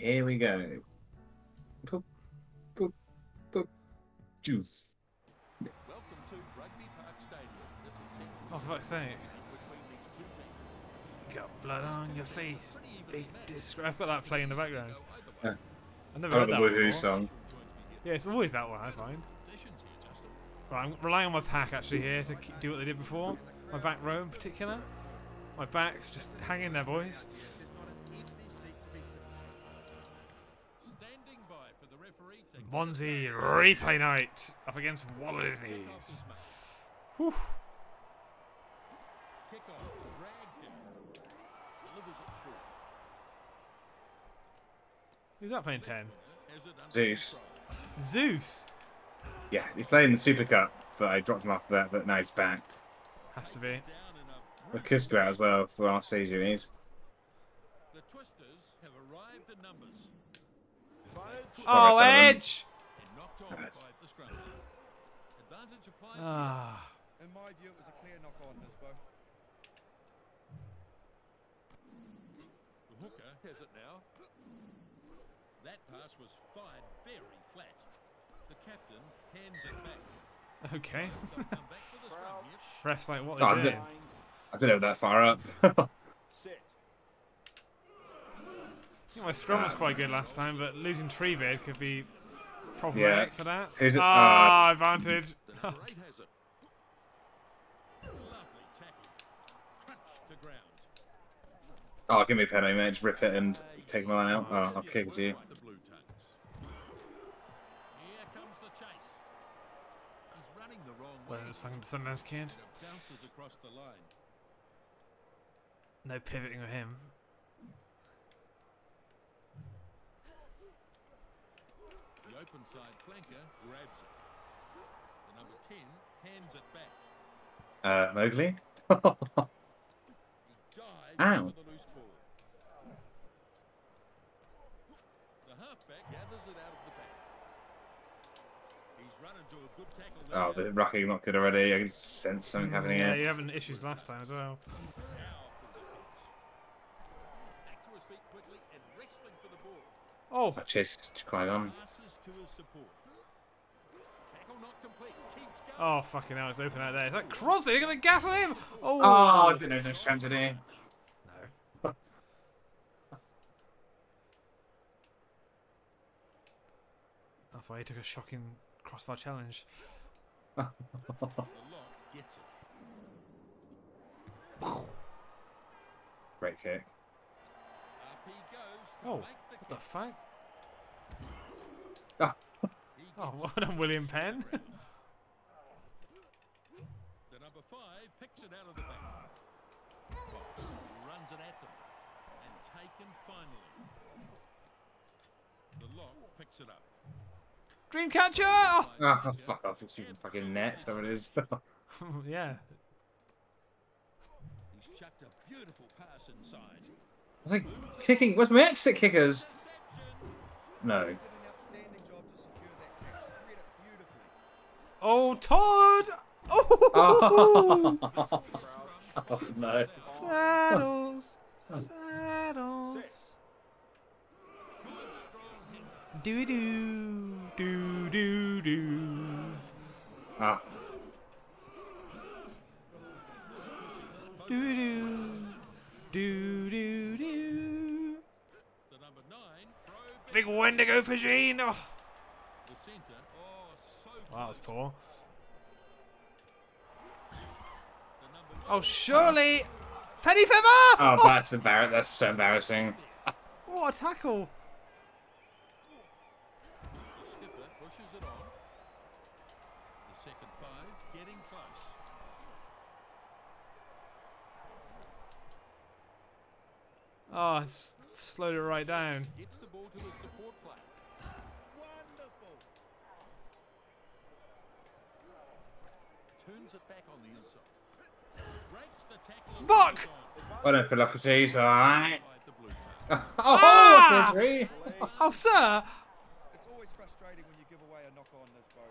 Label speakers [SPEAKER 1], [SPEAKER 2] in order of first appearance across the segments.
[SPEAKER 1] Here we go. Boop, boop, boop. Juice.
[SPEAKER 2] Welcome to Rugby Park Stadium. This is
[SPEAKER 3] Oh, for fuck's sake.
[SPEAKER 2] between these two teams.
[SPEAKER 3] You got blood on your face. Big disgrace. I've got that playing in the background.
[SPEAKER 1] Yeah.
[SPEAKER 3] I've never
[SPEAKER 1] Oh,
[SPEAKER 3] heard
[SPEAKER 1] the
[SPEAKER 3] that
[SPEAKER 1] Woohoo
[SPEAKER 3] before.
[SPEAKER 1] song.
[SPEAKER 3] Yeah, it's always that one, I find.
[SPEAKER 2] Conditions here, Justin.
[SPEAKER 3] Right, I'm relying on my pack actually here to do what they did before. My back row in particular. My back's just hanging there, boys. Monzi replay night up against Wallisneys. Whew.
[SPEAKER 2] kick off. Dragged him. Delivers it short.
[SPEAKER 3] Who's that playing 10?
[SPEAKER 2] Has it under
[SPEAKER 1] Zeus.
[SPEAKER 3] Zeus.
[SPEAKER 1] Yeah, he's playing the Super Cup, but I dropped him after that, but now he's back.
[SPEAKER 3] Has to be.
[SPEAKER 2] Down in a
[SPEAKER 1] With Kusko out as well for RC duties.
[SPEAKER 2] The Twisters have arrived in numbers
[SPEAKER 3] Oh,
[SPEAKER 1] Sullivan.
[SPEAKER 3] Edge!
[SPEAKER 2] and knocked on
[SPEAKER 1] Nice.
[SPEAKER 2] by the scrum. Advantage applies.
[SPEAKER 3] Ah.
[SPEAKER 4] In my view, it was a clear knock on, Nisbo.
[SPEAKER 2] The hooker has it now. That pass was fired very flat. The captain hands it back.
[SPEAKER 3] Okay.
[SPEAKER 2] They'll come back for the scrum here.
[SPEAKER 3] Ref's like, what
[SPEAKER 1] Oh,
[SPEAKER 3] are
[SPEAKER 1] I
[SPEAKER 3] they
[SPEAKER 1] did-
[SPEAKER 3] doing?
[SPEAKER 1] I don't know that far up.
[SPEAKER 3] I think my scrum was quite good last time, but losing Trevid could be problematic for that.
[SPEAKER 1] Who's it?
[SPEAKER 3] Ah, advantage.
[SPEAKER 2] The number eight has it. Lovely tackle. Crunch to ground.
[SPEAKER 1] oh, give me a penalty, mate. Just rip it and take my line out. Oh, I'll kick it to you.
[SPEAKER 2] By the Blue Tongues. Here comes the chase. He's running the wrong way.
[SPEAKER 3] Well, it's like a Sundance kid.
[SPEAKER 2] It bounces across the line.
[SPEAKER 3] No pivoting with him.
[SPEAKER 2] The open side flanker grabs it. The number 10 hands it back.
[SPEAKER 1] Uh, Mowgli?
[SPEAKER 2] He
[SPEAKER 1] Ow.
[SPEAKER 2] the loose ball. The halfback gathers it out of the back. He's run into a good tackle there.
[SPEAKER 1] oh, the Rocky not good already. I can sense something happening
[SPEAKER 3] Yeah,
[SPEAKER 1] here.
[SPEAKER 3] you having issues last time as well.
[SPEAKER 2] Powerful defense. Back to his feet quickly and wrestling for the ball.
[SPEAKER 3] Oh,
[SPEAKER 1] I chased quite on.
[SPEAKER 2] Passes to his support. Tackle not complete. Keeps going.
[SPEAKER 3] oh, fucking hell, it's open out there. Is that Crosley? Look at the gas on him! Oh,
[SPEAKER 1] Oh, I didn't know there was tragedy.
[SPEAKER 3] no. That's why he took a shocking crossbar challenge.
[SPEAKER 2] The lock gets it.
[SPEAKER 1] Great kick.
[SPEAKER 2] Up he goes
[SPEAKER 3] Oh, what the fuck?
[SPEAKER 1] Ah.
[SPEAKER 3] Oh,
[SPEAKER 2] gets
[SPEAKER 3] what on William Penn?
[SPEAKER 2] The number five picks it out of the back. Fox runs it at them. And taken finally. The lock picks it up.
[SPEAKER 3] Dreamcatcher! Oh!
[SPEAKER 1] Ah, fuck off. It's even fucking net, whatever it is.
[SPEAKER 3] yeah.
[SPEAKER 2] He's chucked a beautiful pass inside.
[SPEAKER 1] I think kicking. Where's my exit kickers? No.
[SPEAKER 4] Did an outstanding job to secure that catch. Read it beautifully.
[SPEAKER 3] Oh, Todd! Oh!
[SPEAKER 1] Oh, oh no.
[SPEAKER 3] Saddles! Saddles!
[SPEAKER 2] Good strong hit.
[SPEAKER 3] Do do do do do.
[SPEAKER 1] Ah,
[SPEAKER 3] Do do do do do.
[SPEAKER 2] The number nine throw
[SPEAKER 3] Big Wendigo for Jean.
[SPEAKER 2] The centre. Oh,
[SPEAKER 3] wow, that was poor. Oh, surely. Penny Feather!
[SPEAKER 1] Oh, oh, that's embarrassing. That's so embarrassing.
[SPEAKER 3] What a tackle!
[SPEAKER 2] The skipper pushes it on. The second five getting close.
[SPEAKER 3] Oh, it's slowed it right down.
[SPEAKER 2] Gets the ball to the support play.
[SPEAKER 4] Wonderful.
[SPEAKER 2] Turns it back on the inside. Breaks the tackle. and
[SPEAKER 3] Buck!
[SPEAKER 2] moves on.
[SPEAKER 1] Well done, Philocrates. Alright.
[SPEAKER 2] By the blue tongue.
[SPEAKER 1] Oh,
[SPEAKER 3] Ah!
[SPEAKER 1] three.
[SPEAKER 3] Oh, sir!
[SPEAKER 4] It's always frustrating when you give away a knock on, Nisbo.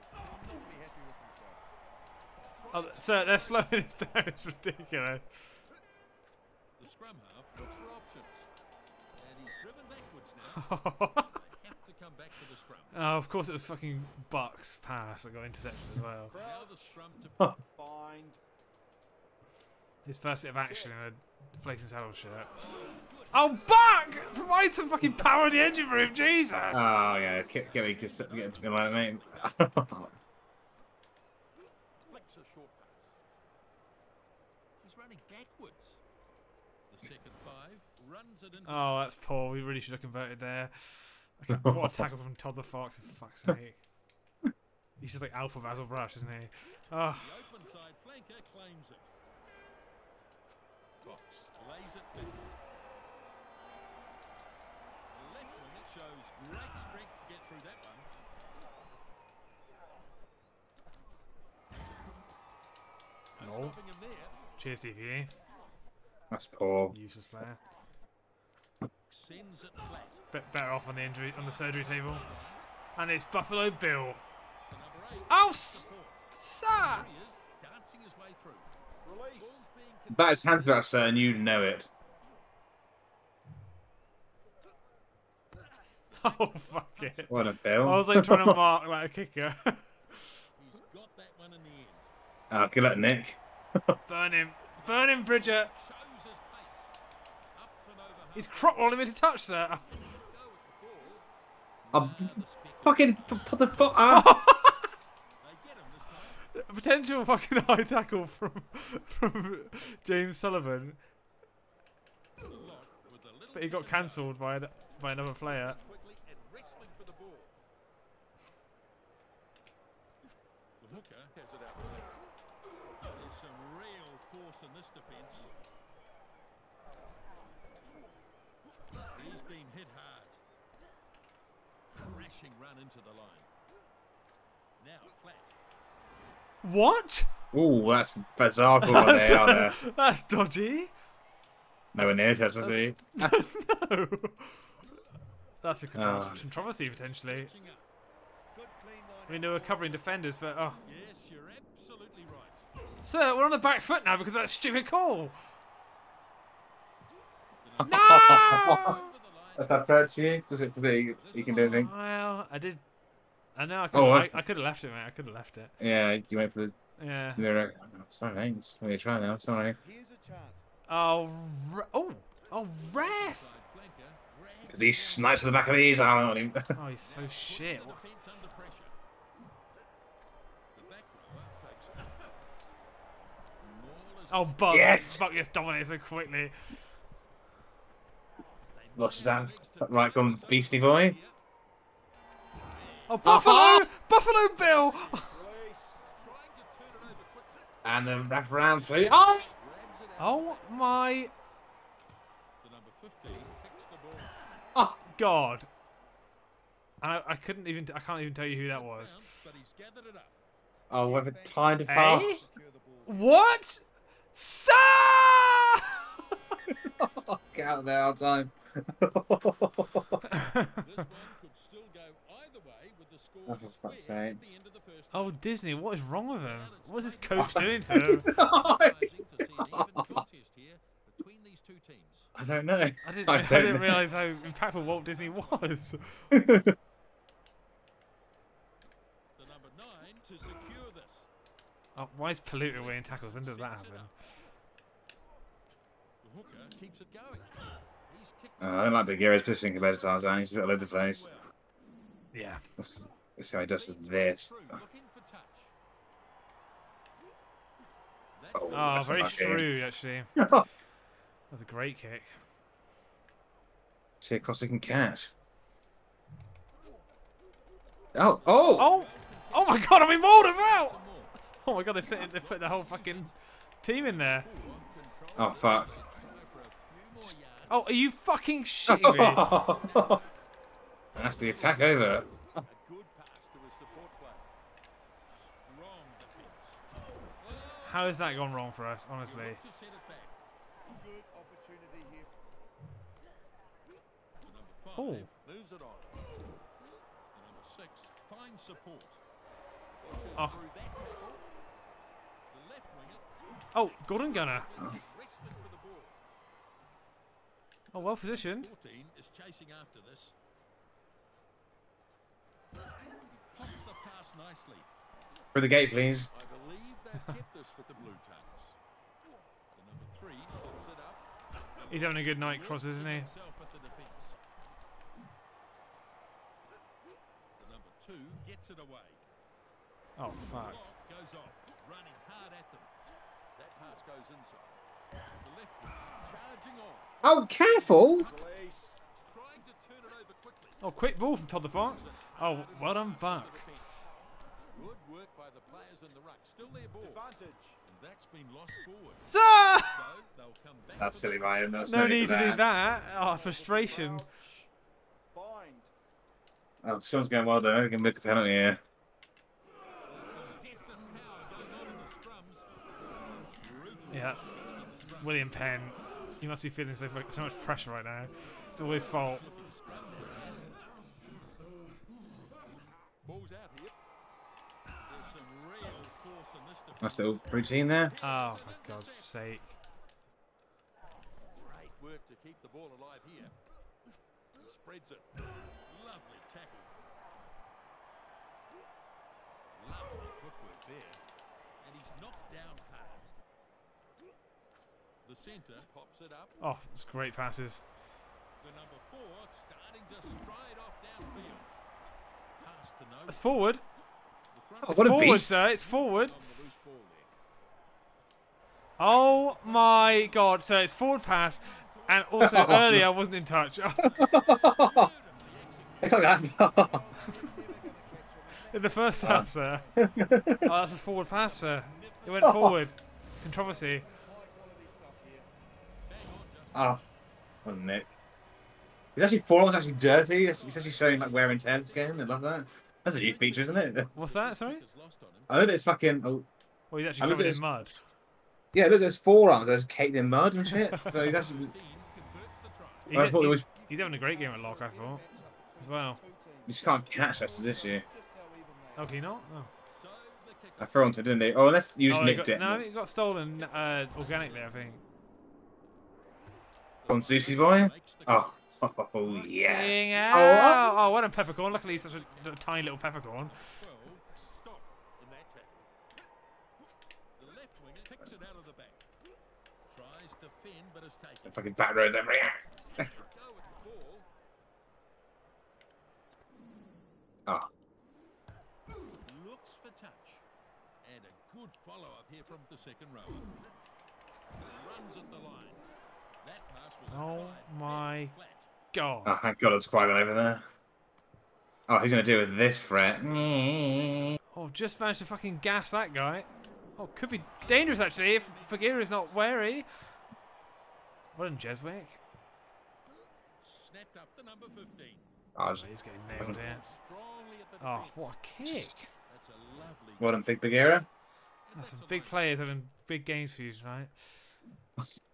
[SPEAKER 4] He'll happy with himself.
[SPEAKER 3] Oh, sir, they're slowing this down. It's ridiculous.
[SPEAKER 2] The scrum half looks for options. And he's driven backwards now. have to come back to the scrum.
[SPEAKER 3] Oh, of course it was fucking Bucks pass that got intercepted as well.
[SPEAKER 2] Now the scrum to
[SPEAKER 4] Find.
[SPEAKER 3] His first bit of action in a Blazing Saddle shirt. Oh, Buck! Provide some fucking power in the engine room, Jesus!
[SPEAKER 1] Oh yeah, get, get me just get into me like mate.
[SPEAKER 2] flicks a short pass. He's running backwards. The second five runs it into
[SPEAKER 3] Oh, that's poor. We really should have converted there. Okay, what a tackle from Todd the Fox, for fuck's sake. He's just like Alpha Basil Brush, isn't he? Oh,
[SPEAKER 2] the open side flanker claims it. Fox lays it back. Left wing it shows great strength to get through that one. No
[SPEAKER 3] No.
[SPEAKER 2] him there.
[SPEAKER 3] cheers, DVE.
[SPEAKER 1] That's poor.
[SPEAKER 3] Useless player.
[SPEAKER 2] Sends.
[SPEAKER 3] Bit better off on the injury on the surgery table. And it's Buffalo Bill.
[SPEAKER 2] The number.
[SPEAKER 3] Oh, s- sir!
[SPEAKER 2] There he is, dancing his way through.
[SPEAKER 4] Release.
[SPEAKER 2] Ball's being
[SPEAKER 1] That is hands about sir, and you know it.
[SPEAKER 3] Oh, fuck it.
[SPEAKER 1] What a
[SPEAKER 3] I
[SPEAKER 1] bill.
[SPEAKER 3] I was like trying to mark like a kicker.
[SPEAKER 2] He's got that one in the end.
[SPEAKER 1] oh, good luck, Nick.
[SPEAKER 3] Burn him. Burn him, Bridget.
[SPEAKER 2] Shows his pace. Up and over.
[SPEAKER 3] He's crop rolling me to touch, sir.
[SPEAKER 2] Go with the ball. Now the spectacle.
[SPEAKER 1] fucking put the foot up.
[SPEAKER 2] They get him.
[SPEAKER 3] A ah. potential fucking high tackle from from James Sullivan,
[SPEAKER 2] Lock with a little
[SPEAKER 3] but he got cancelled by an- by another player.
[SPEAKER 2] quickly and wrestling for the ball. The hooker has it out. There's some real force in this defence. He's been hit hard. Crashing run into the line. Now flat.
[SPEAKER 3] What?
[SPEAKER 1] Ooh, that's bizarre call what they are there.
[SPEAKER 3] That's dodgy.
[SPEAKER 1] Nowhere near touch, was he?
[SPEAKER 3] no. That's a
[SPEAKER 1] Oh.
[SPEAKER 3] controversy potentially.
[SPEAKER 2] Catching up.
[SPEAKER 4] Good clean line.
[SPEAKER 3] I mean, they were covering defenders, but oh,
[SPEAKER 2] Yes, you're absolutely right.
[SPEAKER 3] sir, we're on the back foot now because of that stupid call. No.
[SPEAKER 1] That's that fair to you? Does it for the you can do anything?
[SPEAKER 3] well, I did. I know I could.
[SPEAKER 1] Oh,
[SPEAKER 3] I. I could have left it, mate. I could have left it.
[SPEAKER 1] Yeah, you wait for the
[SPEAKER 3] Yeah.
[SPEAKER 1] lyric. Oh, sorry, mate. Just let me try now. Sorry.
[SPEAKER 4] Here's a chance.
[SPEAKER 3] Oh, oh, oh, ref.
[SPEAKER 2] Side
[SPEAKER 1] Because he snipes to the back of the ears. I don't him.
[SPEAKER 3] Oh, he's so shit.
[SPEAKER 2] The defence under pressure. The back rower takes it. Maul is
[SPEAKER 3] Oh,
[SPEAKER 2] on.
[SPEAKER 3] Buck.
[SPEAKER 1] Yes.
[SPEAKER 3] Buck gets dominated so quickly.
[SPEAKER 1] Lost
[SPEAKER 2] move
[SPEAKER 1] down.
[SPEAKER 2] their legs to
[SPEAKER 1] Right, gone Beastie. Boy.
[SPEAKER 3] Oh, Buffalo!
[SPEAKER 1] Uh-huh.
[SPEAKER 3] Buffalo Bill!
[SPEAKER 4] Release.
[SPEAKER 2] Trying to turn it over quickly.
[SPEAKER 1] And then wrap around three. Oh!
[SPEAKER 2] It out.
[SPEAKER 3] Oh my
[SPEAKER 2] The number 15 the ball.
[SPEAKER 1] oh.
[SPEAKER 3] god. I, I couldn't even, I can't even tell you who that was.
[SPEAKER 2] Bounce, But he's gathered.
[SPEAKER 1] Oh, with a time to
[SPEAKER 3] Eh?
[SPEAKER 1] pass.
[SPEAKER 4] Ball.
[SPEAKER 3] What? Sir!
[SPEAKER 1] Get out there all time.
[SPEAKER 2] This one could still go either way with the score
[SPEAKER 1] Oh, for fuck's
[SPEAKER 2] square
[SPEAKER 1] sake.
[SPEAKER 2] at the end of the first
[SPEAKER 3] oh. Disney, what is wrong with him? What is this coach doing to him?
[SPEAKER 2] Surprising to see an even contest here between these two teams.
[SPEAKER 1] I don't know.
[SPEAKER 3] I didn't,
[SPEAKER 1] I
[SPEAKER 3] I
[SPEAKER 1] don't
[SPEAKER 3] didn't
[SPEAKER 1] know.
[SPEAKER 3] realize how impactful Walt Disney was.
[SPEAKER 2] The number nine to secure this.
[SPEAKER 3] Oh, why is Polluter winning tackles? When does that happen?
[SPEAKER 2] The hooker keeps it going. He's kicked
[SPEAKER 1] Oh, I don't like Big Hero's positioning compared to Tarzan. He's a bit all over the place.
[SPEAKER 3] Yeah.
[SPEAKER 1] Let's, let's see how he does this.
[SPEAKER 2] Through, looking for touch. That's
[SPEAKER 1] Oh.
[SPEAKER 3] Oh, very
[SPEAKER 1] unlucky.
[SPEAKER 3] shrewd, actually. That's a great kick.
[SPEAKER 1] see across he can catch. Oh, oh!
[SPEAKER 3] Oh! Oh my god, I'm in mauled as well! Oh my god, they set they put the whole fucking team in there.
[SPEAKER 1] Oh, fuck.
[SPEAKER 2] Try for a few more yards.
[SPEAKER 3] Oh, are you fucking shitting me?
[SPEAKER 1] That's the attack over.
[SPEAKER 2] A good pass to his support player. Strong defense.
[SPEAKER 3] How has that gone wrong for us, honestly?
[SPEAKER 2] Look to set it back.
[SPEAKER 4] Good opportunity here.
[SPEAKER 2] The number five
[SPEAKER 3] Oh.
[SPEAKER 2] moves it on. The number six finds support. Pushes
[SPEAKER 3] Oh.
[SPEAKER 2] through that tackle. The left winger
[SPEAKER 3] Oh, Gordon Gunner. Oh.
[SPEAKER 2] wrestling for the ball.
[SPEAKER 3] Oh, well positioned.
[SPEAKER 2] 14 is chasing after this. He pops the pass nicely.
[SPEAKER 1] Through the gate, please.
[SPEAKER 2] I believe they've kept this for the Blue Tongues. The number three pops it up.
[SPEAKER 3] He's having a good night, Cross, isn't he?
[SPEAKER 2] The number two gets it away.
[SPEAKER 3] Oh, fuck.
[SPEAKER 2] Goes off, running hard at them. That pass goes inside. The left wing charging on.
[SPEAKER 1] Oh, careful!
[SPEAKER 2] He's trying to turn it over quickly.
[SPEAKER 3] Oh, quick ball from Todd the Fox. Oh, well done, Buck.
[SPEAKER 2] Good work by the players in the ruck. Still their ball.
[SPEAKER 4] Advantage.
[SPEAKER 2] And that's been lost forward.
[SPEAKER 3] Sir!
[SPEAKER 2] So come back.
[SPEAKER 1] That's silly. Ryan. That's
[SPEAKER 3] No need to do that. Ah, oh, frustration.
[SPEAKER 4] Bind.
[SPEAKER 1] Oh, this one's going well, though. We can make a penalty here.
[SPEAKER 2] There's some definite power going on in the scrums. Brutal
[SPEAKER 3] Yeah,
[SPEAKER 2] defence from the scrum.
[SPEAKER 3] William Penn. He must be feeling so, so much pressure right now. It's all his fault.
[SPEAKER 2] Ball's out here. There's some real force in this defence.
[SPEAKER 1] Nice little routine there.
[SPEAKER 3] Oh, for God's sake.
[SPEAKER 2] Great work to keep the ball alive here. Spreads it. Lovely tackle. Lovely footwork there. And he's knocked down hard. The centre pops it up.
[SPEAKER 3] Oh, it's great passes.
[SPEAKER 2] The number four starting to stride off downfield. Pass to no.
[SPEAKER 3] It's forward.
[SPEAKER 1] Oh,
[SPEAKER 3] It's
[SPEAKER 1] what a
[SPEAKER 3] forward,
[SPEAKER 1] beast.
[SPEAKER 3] sir. It's forward.
[SPEAKER 2] on the loose ball there.
[SPEAKER 3] Oh my God, sir. It's forward pass. And also earlier I wasn't in touch.
[SPEAKER 1] It's like that.
[SPEAKER 3] in the first ah. half, sir. Oh, that's a forward pass, sir. It went forward. Controversy.
[SPEAKER 1] Oh, what a nick. He's actually forearms actually dirty. He's he's actually showing like wear and tear this game. I love that. That's a new feature, isn't it?
[SPEAKER 3] What's that? Sorry.
[SPEAKER 2] Is lost on him.
[SPEAKER 1] I know that it's fucking. Oh,
[SPEAKER 3] Well, he's actually
[SPEAKER 1] looked
[SPEAKER 3] covered in
[SPEAKER 1] his-
[SPEAKER 3] mud.
[SPEAKER 1] yeah, look, there's forearms. There's caked in mud and shit. So he's actually.
[SPEAKER 2] 15 converts the.
[SPEAKER 3] He
[SPEAKER 1] I thought it
[SPEAKER 3] he-
[SPEAKER 1] was.
[SPEAKER 3] he's having a great game at lock, I thought, as well.
[SPEAKER 4] Two teams.
[SPEAKER 1] You just can't catch us, is this issue?
[SPEAKER 4] Just how even
[SPEAKER 3] Oh, can you not? Oh.
[SPEAKER 2] So the kick
[SPEAKER 1] I threw onto, didn't he? Oh, unless you just
[SPEAKER 3] Oh, he
[SPEAKER 1] nicked
[SPEAKER 3] got,
[SPEAKER 1] it.
[SPEAKER 3] No, it got stolen uh, organically, I think.
[SPEAKER 1] On Susie's boy.
[SPEAKER 2] Oh, oh,
[SPEAKER 1] oh
[SPEAKER 2] clearance.
[SPEAKER 1] oh, oh yes.
[SPEAKER 3] out.
[SPEAKER 1] Oh,
[SPEAKER 3] Oh, what a peppercorn. Luckily, he's such a, a tiny little peppercorn.
[SPEAKER 2] 12 stopped in that tackle. The left winger picks it out of the back. Tries to fend but is taken.
[SPEAKER 1] fucking back road them.
[SPEAKER 2] Go with the ball.
[SPEAKER 1] Oh,
[SPEAKER 2] Looks for touch. And a good follow up here from the second rower. Runs at the line. That pass was
[SPEAKER 3] Oh my. God.
[SPEAKER 1] oh thank God it's Qui-Gon over there. Oh, who's gonna deal with this threat.
[SPEAKER 3] Oh, just managed to fucking gas that guy. Oh, could be dangerous actually if Fagir is not wary. Well done, Jeswick.
[SPEAKER 2] Snapped up the number 15.
[SPEAKER 1] Oh,
[SPEAKER 3] Oh, he's getting nailed here.
[SPEAKER 2] Strongly at the
[SPEAKER 3] Oh, what a kick.
[SPEAKER 2] That's a lovely
[SPEAKER 1] well done, Big Bagheera.
[SPEAKER 3] That's some
[SPEAKER 2] a
[SPEAKER 3] big players having big games for you tonight.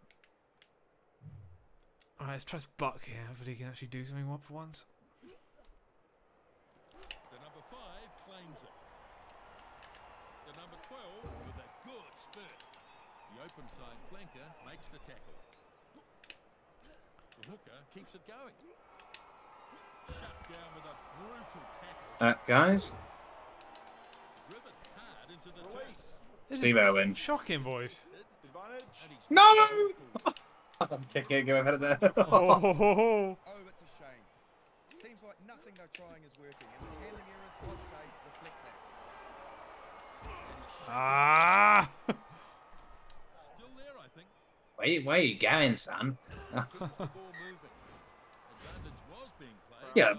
[SPEAKER 3] Alright, let's trust Buck here. Hopefully he can actually do something for once.
[SPEAKER 2] The number five claims it. The number 12 with a good spurt. The open side flanker makes the tackle. The hooker keeps it going. Shut down with a brutal tackle.
[SPEAKER 1] Uh, guys,
[SPEAKER 2] Driven hard into the turf.
[SPEAKER 3] This
[SPEAKER 1] Steve
[SPEAKER 3] is
[SPEAKER 1] Irwin.
[SPEAKER 3] shocking, boys.
[SPEAKER 4] Advantage.
[SPEAKER 2] And he's
[SPEAKER 1] No! I'm kicking, ahead of there.
[SPEAKER 3] Oh,
[SPEAKER 4] Oh, it's a shame. Seems like nothing they're trying is working, and the handling errors, I'd say, reflect that.
[SPEAKER 3] ah!
[SPEAKER 2] still there, I think.
[SPEAKER 1] Where, where you going, son?
[SPEAKER 2] Keeps the ball moving. Advantage was being played.
[SPEAKER 1] Yeah.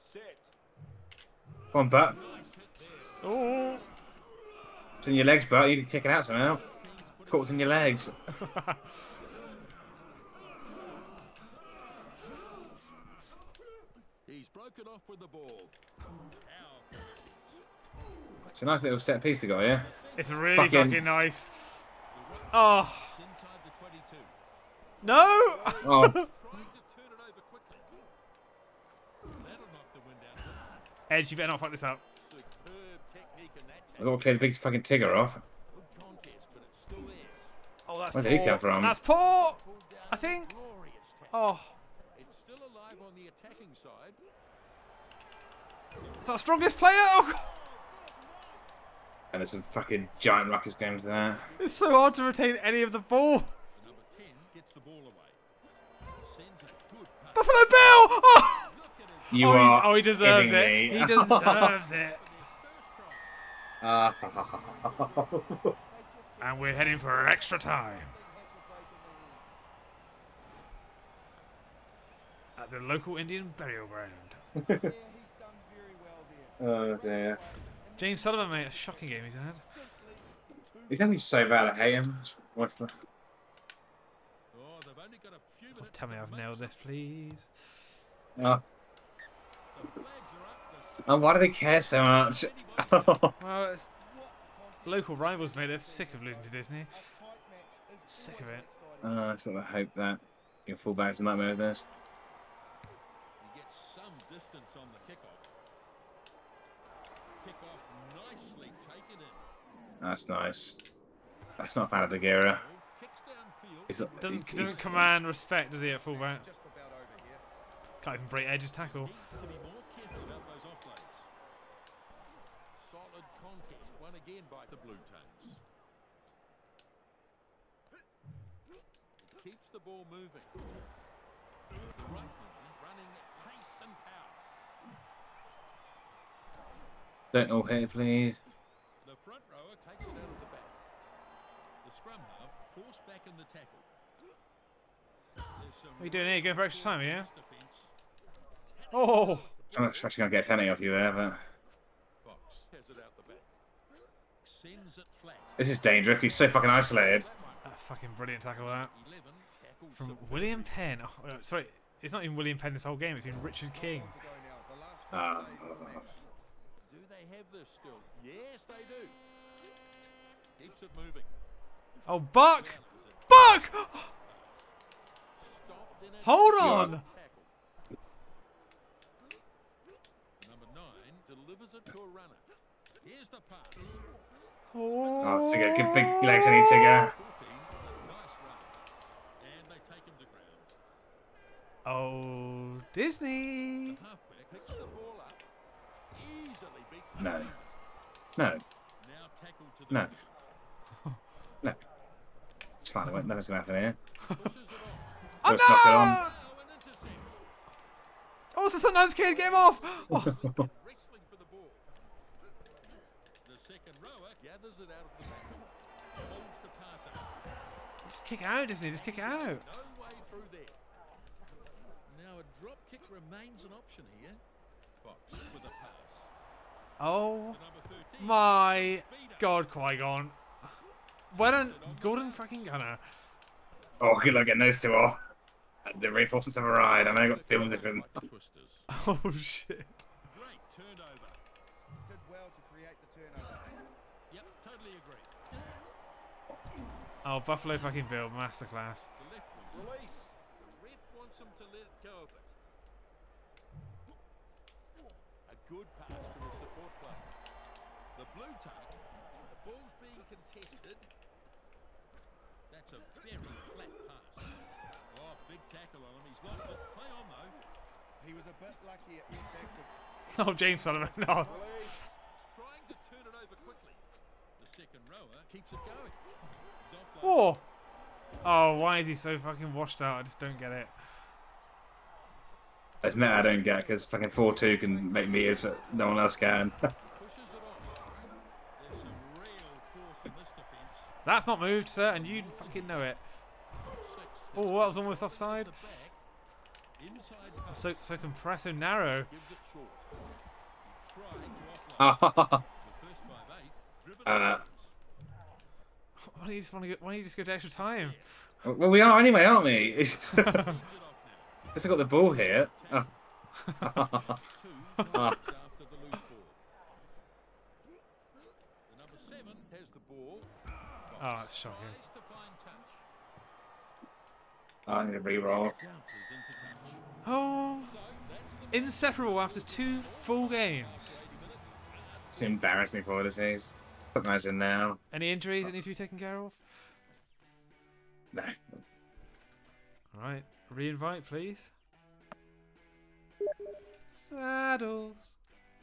[SPEAKER 4] Set.
[SPEAKER 1] Come on, Butt.
[SPEAKER 2] Nice hit there.
[SPEAKER 3] oh!
[SPEAKER 1] It's in your legs, Butt. You need to kick it out somehow. Caught in your legs.
[SPEAKER 2] He's broken off with the ball.
[SPEAKER 1] It's a nice little set piece to go here.
[SPEAKER 3] It's really
[SPEAKER 1] Fucking-
[SPEAKER 3] fucking nice. Oh!
[SPEAKER 2] is inside the 22.
[SPEAKER 3] No!
[SPEAKER 1] Oh,
[SPEAKER 2] Trying to turn it over quickly. That'll knock the wind out. of him.
[SPEAKER 3] Edge, you better not fuck this up.
[SPEAKER 2] Superb technique in that
[SPEAKER 1] I've got to clear the big fucking Tigger off.
[SPEAKER 2] Good contest, but it's still theirs.
[SPEAKER 3] Oh, that's
[SPEAKER 1] Where did he come from?
[SPEAKER 3] That's poor. I think. Oh,
[SPEAKER 2] It's still alive on the attacking side.
[SPEAKER 3] it's our strongest player. Oh, God.
[SPEAKER 1] And there's some fucking giant ruckus games there.
[SPEAKER 3] It's so hard to retain any of the ball.
[SPEAKER 2] The number 10 gets the ball away. Sends a good pass.
[SPEAKER 3] Buffalo Bill. Oh,
[SPEAKER 2] Look at his
[SPEAKER 1] You
[SPEAKER 3] oh,
[SPEAKER 1] are.
[SPEAKER 3] oh he deserves it.
[SPEAKER 1] me.
[SPEAKER 3] He deserves it.
[SPEAKER 1] Ah.
[SPEAKER 3] And we're heading for extra time at the local Indian burial ground.
[SPEAKER 4] Yeah, he's done very well there.
[SPEAKER 1] oh dear.
[SPEAKER 3] James Sullivan, mate, a shocking game he's had.
[SPEAKER 1] He's gonna be so bad. Hate him. What
[SPEAKER 2] Oh, only got a few minutes
[SPEAKER 3] Tell me I've nailed this, please.
[SPEAKER 1] Oh,
[SPEAKER 2] The flags are up. The
[SPEAKER 1] oh, why do they care so much?
[SPEAKER 3] Well, it's local rivals, mate. They're sick of losing to Disney.
[SPEAKER 4] A tight match is
[SPEAKER 3] Sick of it.
[SPEAKER 4] exciting.
[SPEAKER 1] oh, I sort of hope that your fullback's in that move this.
[SPEAKER 2] He gets some distance on the kickoff. Kickoff nicely taken in.
[SPEAKER 1] That's nice. That's not a fan of Daguerre.
[SPEAKER 2] Kicks downfield.
[SPEAKER 3] Doesn't,
[SPEAKER 1] he's,
[SPEAKER 3] doesn't command respect, does he, at fullback?
[SPEAKER 4] Just about over here.
[SPEAKER 3] Can't even break Edge's tackle.
[SPEAKER 2] Needs to be more careful about those offloads. Solid contest, won again by the Blue Tongues. It keeps the ball moving. The right winger running pace and power.
[SPEAKER 1] don't all hit, please.
[SPEAKER 2] The front rower takes it out of the back. The scrum half forced back in the tackle. There's some
[SPEAKER 3] What are you doing here? Going for extra time, yeah? Oh!
[SPEAKER 1] I'm actually gonna get a penny off you there, but
[SPEAKER 2] Fox has it out the back. Sends it flat.
[SPEAKER 1] This is dangerous. He's so fucking isolated.
[SPEAKER 3] A fucking brilliant tackle that. From. William Penn. Oh, sorry, it's not even William Penn this whole game, it's been Richard King.
[SPEAKER 4] To go now. The last
[SPEAKER 1] Ah.
[SPEAKER 4] five days of the match.
[SPEAKER 2] Do they have this still? Yes, they do. Keeps it moving.
[SPEAKER 3] Oh, Buck! Buck!
[SPEAKER 2] Stopped in a
[SPEAKER 3] Hold on!
[SPEAKER 2] Number nine delivers it to a runner. Here's the pass.
[SPEAKER 1] Oh, Tigger, good big legs, any Tigger.
[SPEAKER 2] 14. Nice run. And they take him to.
[SPEAKER 3] Oh, Disney!
[SPEAKER 2] Halfback picks the ball up. Easily beats the
[SPEAKER 1] No. No,
[SPEAKER 2] Now to the
[SPEAKER 1] No. no. It's fine. It Nothing's gonna happen here.
[SPEAKER 2] It.
[SPEAKER 3] Oh,
[SPEAKER 1] Let's knock it on.
[SPEAKER 3] no!
[SPEAKER 2] An intercept.
[SPEAKER 3] Oh, it's the Sundance Kid, get him off! Oh,
[SPEAKER 2] Wrestling for the ball. The second rower gathers it out of the back. Holds the pass up.
[SPEAKER 3] just kick it out, Disney, just kick it out.
[SPEAKER 2] No way through there. Now a drop kick remains an option here. Fox with a pass.
[SPEAKER 3] Oh
[SPEAKER 2] 13.
[SPEAKER 3] my god, Qui Gon. Why don't Gordon fucking Gunner?
[SPEAKER 1] Oh, good luck getting those two off. The reinforcements have arrived. I know I got filmed
[SPEAKER 2] Like
[SPEAKER 1] different.
[SPEAKER 2] the Twisters.
[SPEAKER 3] Oh shit.
[SPEAKER 2] Great turnover.
[SPEAKER 4] Did well to create the turnover.
[SPEAKER 2] Yep, totally agree.
[SPEAKER 3] Oh, Buffalo fucking Bill, masterclass.
[SPEAKER 2] The left wing. Release. The ref wants him to let go a bit. A good pass to the support player. The blue tuck. The ball's being contested. That's a very flat pass. Oh, big tackle on him. He's lost it. Play on though.
[SPEAKER 4] He was a bit lucky it went backwards.
[SPEAKER 3] Oh, James Sullivan, no.
[SPEAKER 4] Release.
[SPEAKER 2] He's trying to turn it over quickly. The second rower keeps it going. He's offload.
[SPEAKER 3] Oh. Oh, why is he so fucking washed out? I just don't get it.
[SPEAKER 1] It's meta I don't get because fucking 4 2 can make meters, but no one else can.
[SPEAKER 2] Pushes it on. There's some real force in this defence.
[SPEAKER 3] That's not moved, sir, and you fucking know it. Oh, that was almost offside.
[SPEAKER 2] The back. Inside pass.
[SPEAKER 3] So so compressed, so narrow.
[SPEAKER 2] Gives it short. He tried to offload.
[SPEAKER 1] uh,
[SPEAKER 2] the first five
[SPEAKER 1] Uh,
[SPEAKER 3] Why don't you just want to go? Why don't you just go to extra time?
[SPEAKER 1] well, we are anyway, aren't we? It's just,
[SPEAKER 2] it off now.
[SPEAKER 1] just got the ball here. Oh.
[SPEAKER 2] Two yards the loose ball. The number seven has the ball.
[SPEAKER 3] Oh, that's shocking.
[SPEAKER 2] Tries to find touch.
[SPEAKER 1] I need to re-roll.
[SPEAKER 2] Bounces into touch.
[SPEAKER 3] Oh,
[SPEAKER 2] So that's the
[SPEAKER 3] inseparable after two full games.
[SPEAKER 1] It's embarrassing for this. He's imagine now.
[SPEAKER 3] Any injuries that need to be taken care of?
[SPEAKER 1] No.
[SPEAKER 3] All right. re-invite, please. Saddles,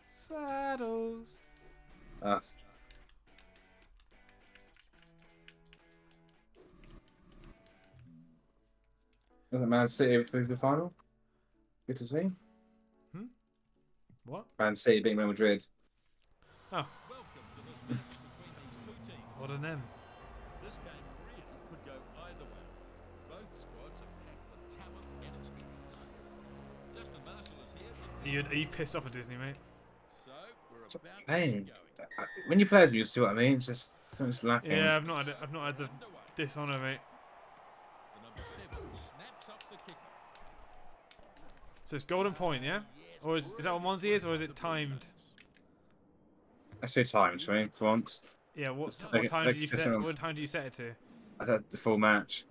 [SPEAKER 3] saddles.
[SPEAKER 1] Uh, was it Man City lose the final? Good to see. Hmm?
[SPEAKER 3] What?
[SPEAKER 1] Man City beating Real Madrid.
[SPEAKER 3] Oh,
[SPEAKER 2] Welcome to this match between these two teams.
[SPEAKER 3] What an M.
[SPEAKER 2] This game really could go either way. Both squads are packed with talent and experience. Justin Marshall is here.
[SPEAKER 3] Are you, are you pissed off at Disney, mate?
[SPEAKER 2] So we're
[SPEAKER 1] It's
[SPEAKER 2] about
[SPEAKER 1] pain.
[SPEAKER 2] to get going.
[SPEAKER 1] Uh, When you play as you'll see what I mean. It's just something's lacking.
[SPEAKER 3] Yeah, I've not had, I've not had the
[SPEAKER 2] Underway.
[SPEAKER 3] dishonor, mate.
[SPEAKER 2] The number seven snaps up the kicker.
[SPEAKER 3] So it's golden point, yeah? Or is, is that what Monzi is, or is it timed?
[SPEAKER 1] I say timed, times for for once.
[SPEAKER 3] Yeah, what, t- what
[SPEAKER 1] it-
[SPEAKER 3] time
[SPEAKER 1] take
[SPEAKER 3] do you set, what time do you set it to?
[SPEAKER 1] I said the full match.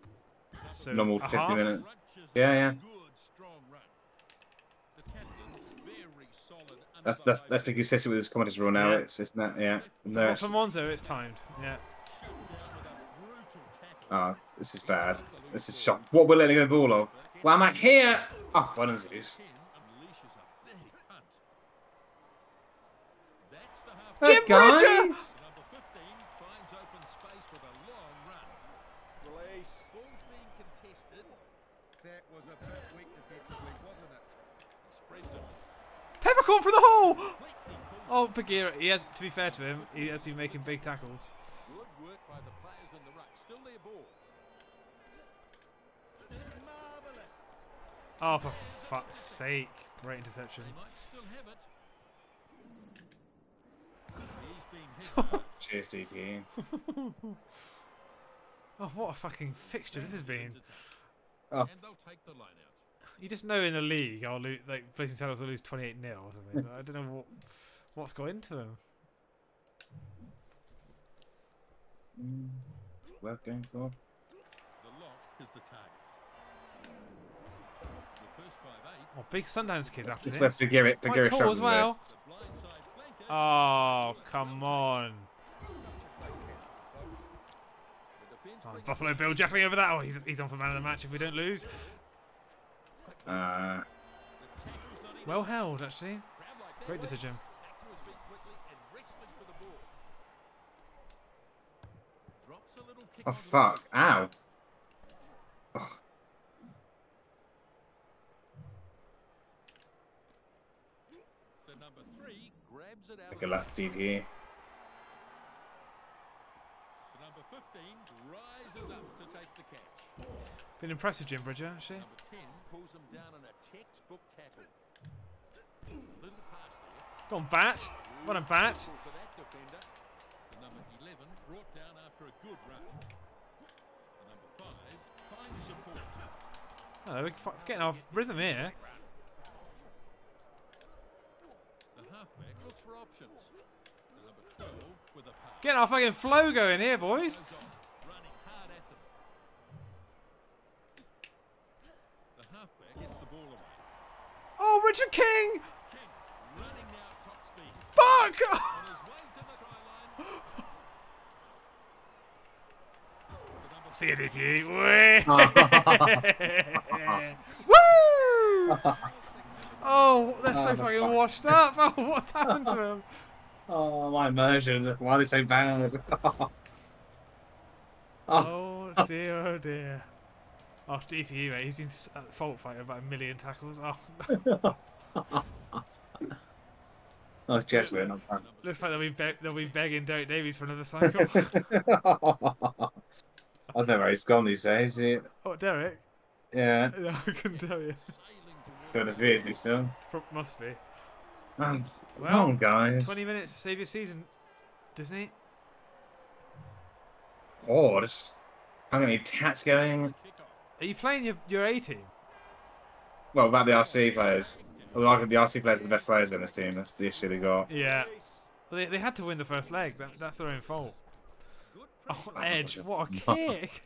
[SPEAKER 3] So
[SPEAKER 1] Normal
[SPEAKER 3] a
[SPEAKER 1] 50
[SPEAKER 3] half?
[SPEAKER 1] minutes. Yeah, yeah.
[SPEAKER 2] Good strong run. The captain very solid under
[SPEAKER 1] That's
[SPEAKER 2] the
[SPEAKER 1] that's
[SPEAKER 2] low
[SPEAKER 1] that's
[SPEAKER 2] blow.
[SPEAKER 1] because consistent with his commentaries rule now.
[SPEAKER 3] Yeah.
[SPEAKER 1] It's it's not yeah. No, it's,
[SPEAKER 3] for Monzo, it's timed. Yeah.
[SPEAKER 2] Shut down with a brutal tackle.
[SPEAKER 1] ah, this is bad. This is shock. What we're letting go the ball of? Why am I here? Oh, one of these.
[SPEAKER 2] 10 unleashes a big punt. That's the half.
[SPEAKER 3] Jim Bridger!
[SPEAKER 1] guys.
[SPEAKER 2] Number 15 finds open space with a long run.
[SPEAKER 4] Release.
[SPEAKER 2] Ball's being contested.
[SPEAKER 4] That was a bit weak defensively, wasn't it?
[SPEAKER 2] He spreads it.
[SPEAKER 3] Peppercorn for the hole! Oh, Bagheera, he has, to be fair to him, he has been making big tackles.
[SPEAKER 2] Good work by the players in the ruck. Still their ball.
[SPEAKER 4] Marvellous.
[SPEAKER 3] Oh, for fuck's sake. Great interception.
[SPEAKER 2] They might still have it. He's been hit.
[SPEAKER 1] Cheers, DP.
[SPEAKER 3] Oh, what a fucking fixture this has been.
[SPEAKER 1] Oh.
[SPEAKER 2] And they'll take the line out.
[SPEAKER 3] You just know in the league, I'll lose, like, Blazing Saddles will lose 28 0 or something. but I don't know what what's got into him.
[SPEAKER 1] Mm, Worth going for.
[SPEAKER 2] The lock is the target. The first five eight.
[SPEAKER 3] Oh, big Sundance kids after
[SPEAKER 1] It's
[SPEAKER 3] this.
[SPEAKER 1] worth Bagheera.
[SPEAKER 3] Quite
[SPEAKER 1] Bagheera
[SPEAKER 3] as well.
[SPEAKER 1] this.
[SPEAKER 2] The blindside flanker.
[SPEAKER 3] Oh, come on. Oh, Buffalo Bill jackling over that. Oh, he's, he's on for man of the match if we don't lose.
[SPEAKER 1] Uh,
[SPEAKER 2] the tackle's not in.
[SPEAKER 3] Well held, actually.
[SPEAKER 2] Crowd like that
[SPEAKER 3] Great decision.
[SPEAKER 2] Back to his feet quickly and wrestling for the ball. Drops a little kick
[SPEAKER 1] oh fuck! Ow! Oh,
[SPEAKER 2] The number three grabs it out.
[SPEAKER 1] good luck, DP.
[SPEAKER 2] The number 15 rises up to take the catch.
[SPEAKER 3] Been impressive, Jim Bridger, actually.
[SPEAKER 2] Number 10 pulls him down in a textbook tackle. Little pass there.
[SPEAKER 3] Go on, Bat. What a bat.
[SPEAKER 2] For that defender. The number 11 brought down after a good run. The number 5 finds support.
[SPEAKER 3] Oh, we're getting off rhythm here.
[SPEAKER 2] The halfback looks for options. The number 12 with a pass.
[SPEAKER 3] Getting our fucking flow going here, boys.
[SPEAKER 2] Goes on, running hard at them. The halfback gets the ball away.
[SPEAKER 3] Oh, Richard King!
[SPEAKER 2] King running now at top speed.
[SPEAKER 3] Fuck!
[SPEAKER 2] On his way to the try line. The number
[SPEAKER 3] See you, DP. Woo! Oh, they're so fucking
[SPEAKER 1] fuck.
[SPEAKER 3] washed up. Oh, what's happened to him?
[SPEAKER 1] Oh, my immersion. Why are they so bad? oh,
[SPEAKER 3] Oh dear, oh dear. Oh, DPU, mate. He's been at uh, fault fighting about a million tackles. Oh,
[SPEAKER 1] oh it's Jesuit, not fun.
[SPEAKER 3] looks like they'll be be- they'll be begging Derek Davies for another cycle.
[SPEAKER 1] I don't know where he's gone these days. He,
[SPEAKER 3] oh, Derek?
[SPEAKER 1] yeah,
[SPEAKER 3] No, I couldn't tell you.
[SPEAKER 2] sailing towards
[SPEAKER 1] got a beard me still.
[SPEAKER 3] Must be.
[SPEAKER 1] Man,
[SPEAKER 3] Well,
[SPEAKER 1] come on, guys.
[SPEAKER 3] 20 minutes to save your season, Disney.
[SPEAKER 1] Oh, just how many tats going?
[SPEAKER 3] Are you playing your, your A team?
[SPEAKER 1] Well, about the RC players. Like the RC players are the best players in this team. That's the issue they got.
[SPEAKER 3] Yeah. Well, they, they had to win the first leg. That, that's their own fault. Oh. Edge, what a kick!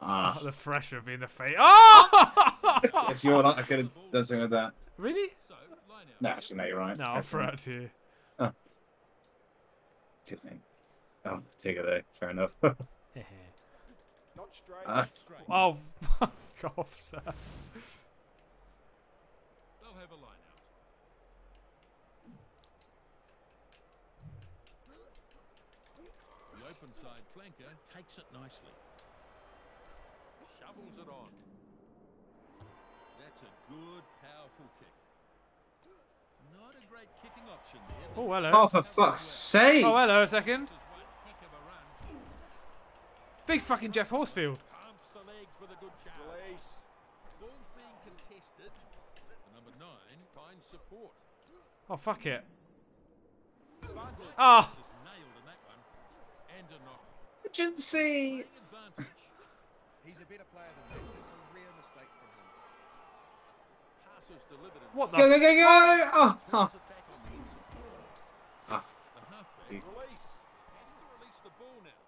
[SPEAKER 1] Ah,
[SPEAKER 3] Oh, the pressure being the face. Oh!
[SPEAKER 1] it's your luck. I could have done something with that.
[SPEAKER 3] really?
[SPEAKER 2] So, line out.
[SPEAKER 1] No, actually, no, you're right.
[SPEAKER 3] No, I'll throw it to you.
[SPEAKER 1] Thing. Oh, take it there. Fair enough.
[SPEAKER 4] Not straight.
[SPEAKER 1] Uh,
[SPEAKER 2] Straight.
[SPEAKER 3] Oh, fuck off, sir.
[SPEAKER 2] They'll have a line out. The open side flanker takes it nicely. Shovels it on. That's a good, powerful kick. Not a great kicking option there.
[SPEAKER 3] Oh, hello.
[SPEAKER 1] Oh, for fuck's sake!
[SPEAKER 3] Oh, hello, a second.
[SPEAKER 2] This is one heck of a run.
[SPEAKER 3] Big fucking Jeff Horsfield.
[SPEAKER 2] Pumps the legs with a good charge. Ball's being contested. The number nine finds support.
[SPEAKER 3] Oh, fuck it. Ah.
[SPEAKER 2] is nailed in that one. And a knock.
[SPEAKER 1] Emergency!
[SPEAKER 4] He's a better player than that. It's a rare mistake from him.
[SPEAKER 2] Pass delivered.
[SPEAKER 3] What the
[SPEAKER 1] Go, go, go, go! Oh, oh.
[SPEAKER 2] Turns it back on the inside.
[SPEAKER 1] Ah.
[SPEAKER 2] The halfback
[SPEAKER 1] He-
[SPEAKER 4] Release.
[SPEAKER 2] has to release the ball now.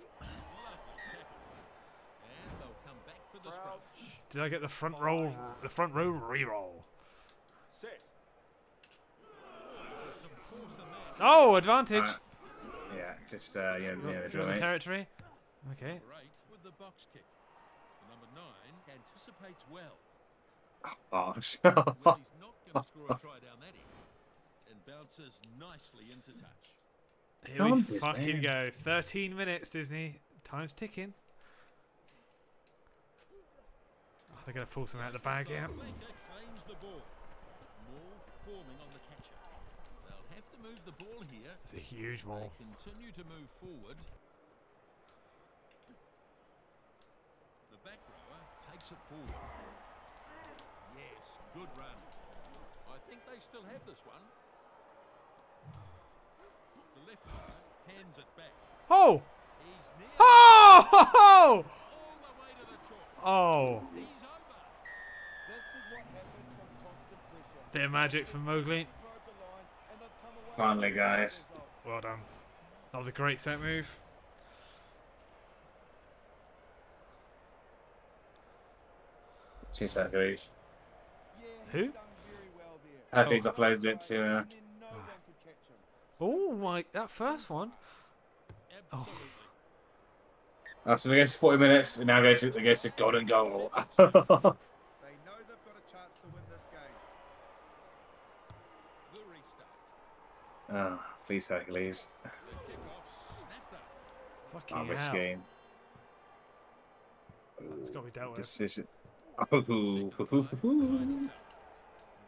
[SPEAKER 2] Lovely tackle. And they'll come back for the scrum.
[SPEAKER 4] Crouch.
[SPEAKER 3] Did I get the front row, the front row re-roll?
[SPEAKER 4] Set.
[SPEAKER 2] There's some force in that.
[SPEAKER 3] Oh, advantage.
[SPEAKER 1] Alright. Yeah, just, uh, yeah, yeah, the drill,
[SPEAKER 3] Drill territory. Okay.
[SPEAKER 2] Great with the box kick. The number nine anticipates well.
[SPEAKER 1] Oh,
[SPEAKER 2] Well, he's not going to score a try down that end. And bounces nicely into touch.
[SPEAKER 3] Here
[SPEAKER 1] Come
[SPEAKER 3] we
[SPEAKER 1] on, Disney.
[SPEAKER 3] fucking go. 13 minutes, Disney. Time's ticking. Oh, they're going to pull something out of the bag here.
[SPEAKER 2] The ball. More forming on the catcher. They'll have to move the ball here.
[SPEAKER 3] It's a huge maul.
[SPEAKER 2] continue to move forward. The back rower takes it forward. Yes, good run. I think they still have this one. The left rower hands it back.
[SPEAKER 3] Oh! Oh!
[SPEAKER 2] all the way to the chalk.
[SPEAKER 3] Oh!
[SPEAKER 2] He's over.
[SPEAKER 4] This is what happens from constant pressure.
[SPEAKER 3] Bit of magic from Mowgli.
[SPEAKER 4] Probe the line, and they've come away
[SPEAKER 1] Finally,
[SPEAKER 4] with a good
[SPEAKER 1] guys.
[SPEAKER 3] Well done. That was a great set move.
[SPEAKER 1] Great.
[SPEAKER 4] Yeah, he's
[SPEAKER 3] Who?
[SPEAKER 4] well there.
[SPEAKER 1] Uploaded it to, uh,
[SPEAKER 4] And then no one could catch him.
[SPEAKER 3] Oh my, that first one.
[SPEAKER 1] Oh, so go to 40 minutes, we now go to, we go to golden goal.
[SPEAKER 4] They know they've got a chance to win this game.
[SPEAKER 2] The restart.
[SPEAKER 1] oh, please, Hercules.
[SPEAKER 2] The kickoff snapped up.
[SPEAKER 3] Fucking
[SPEAKER 1] Oh,
[SPEAKER 3] hell.
[SPEAKER 1] game.
[SPEAKER 3] It's got to be dealt with.
[SPEAKER 1] Decision. Oh,
[SPEAKER 2] Tied it up.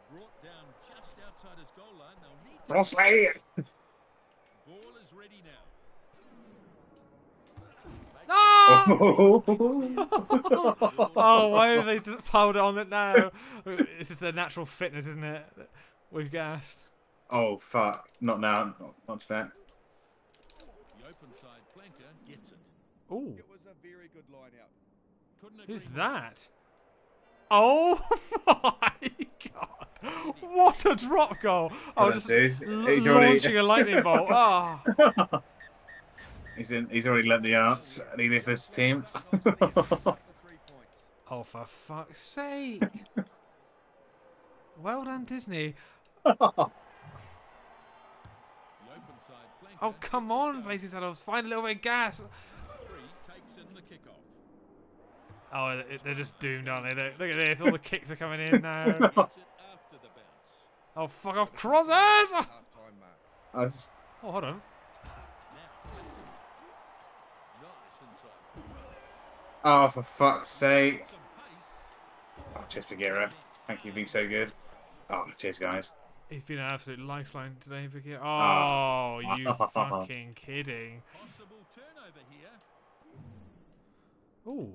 [SPEAKER 2] Brought down just outside his goal line. They'll need to.
[SPEAKER 1] Crossley!
[SPEAKER 2] Ball is ready now.
[SPEAKER 3] No! oh, why have they piled on it now? This is their natural fitness, isn't it? We've gassed.
[SPEAKER 1] Oh, fuck. Not now. Not, not that.
[SPEAKER 2] The open side flanker gets it.
[SPEAKER 3] Ooh,
[SPEAKER 4] It was a very good line out.
[SPEAKER 2] Couldn't
[SPEAKER 3] who's that? Oh my god! What a drop goal! Oh,
[SPEAKER 1] Yeah,
[SPEAKER 3] just
[SPEAKER 1] that's it. He's already-
[SPEAKER 3] launching a lightning bolt. Ah,
[SPEAKER 1] He's in. He's already lent the arts. And he left this team.
[SPEAKER 4] Nicely and got the three points.
[SPEAKER 3] oh for fuck's sake! Well done, Disney. Oh come
[SPEAKER 2] gets a
[SPEAKER 3] on,
[SPEAKER 2] start.
[SPEAKER 3] Blazing Saddles, find a little bit of gas.
[SPEAKER 2] Takes in the kickoff.
[SPEAKER 3] Oh, they're just doomed, aren't they? Look, look at this, all the kicks are coming in now.
[SPEAKER 2] Gets it after the bounce.
[SPEAKER 3] Oh fuck off, crossers!
[SPEAKER 4] Half time mark.
[SPEAKER 1] I was-
[SPEAKER 3] Oh, hold on.
[SPEAKER 2] Now flanker. Nice inside.
[SPEAKER 1] oh, for fuck's sake. Oh, cheers, Bagheera. Thank you for being so good. Oh, cheers, guys.
[SPEAKER 3] He's been an absolute lifeline today, Vicky. Oh,
[SPEAKER 1] Ah.
[SPEAKER 3] you fucking kidding.
[SPEAKER 2] Possible turnover here.
[SPEAKER 3] Ooh.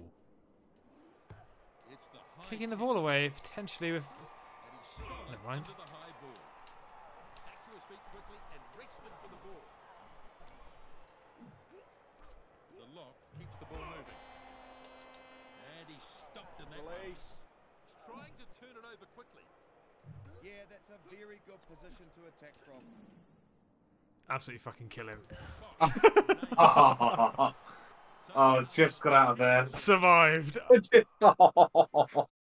[SPEAKER 2] It's the
[SPEAKER 3] Kicking the ball away, potentially with.
[SPEAKER 2] and he's solid
[SPEAKER 3] Never mind.
[SPEAKER 2] into the high ball. Back to his feet quickly and rested for the ball. The lock keeps the ball moving. And he's stopped in that one.
[SPEAKER 4] Release.
[SPEAKER 2] He's trying to turn it over quickly.
[SPEAKER 4] Yeah, that's a very good position to attack from.
[SPEAKER 3] Absolutely fucking kill him.
[SPEAKER 2] Fox nailed it.
[SPEAKER 1] Oh, just got out of there.
[SPEAKER 3] Survived.
[SPEAKER 1] Just-